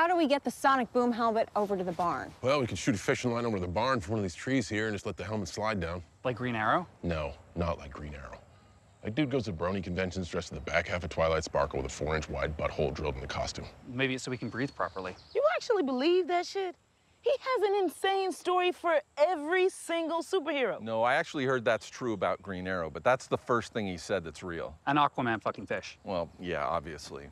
How do we get the sonic boom helmet over to the barn? Well, we could shoot a fishing line over to the barn from one of these trees here and just let the helmet slide down. Like Green Arrow? No, not like Green Arrow. Like dude goes to brony conventions dressed in the back half of Twilight Sparkle with a four-inch wide butthole drilled in the costume. Maybe it's so we can breathe properly. You actually believe that shit? He has an insane story for every single superhero. No, I actually heard that's true about Green Arrow, but that's the first thing he said that's real. An Aquaman fucking fish. Well, yeah, obviously.